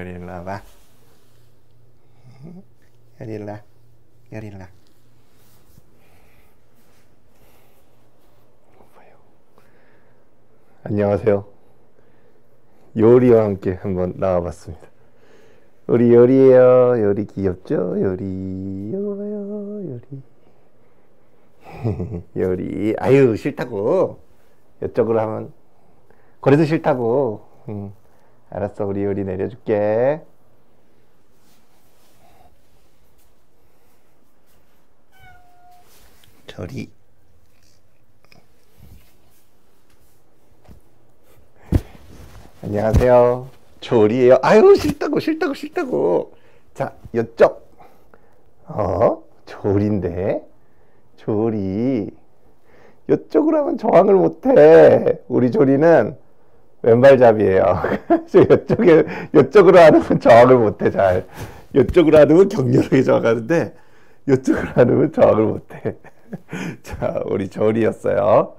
열이 일로 와봐. 열이 일로 와. 열이 일로 와. 안녕하세요. 요리와 함께 한번 나와봤습니다. 우리 요리예요. 요리 귀엽죠? 요리. 요거 봐요. 요리. 요리. 아유, 싫다고. 이쪽으로 하면. 그래도 싫다고. 응. 알았어. 우리 요리 내려줄게. 저리. 안녕하세요. 조리예요. 아유 싫다고 싫다고 싫다고. 자 이쪽. 어 조리인데 조리. 이쪽으로 하면 저항을 못해. 우리 조리는 왼발잡이에요. 이쪽에 이쪽으로 하면 저항을 못해 잘. 이쪽으로 하면 격렬하게 저항하는데 이쪽으로 하면 저항을 못해. 자 우리 조리였어요.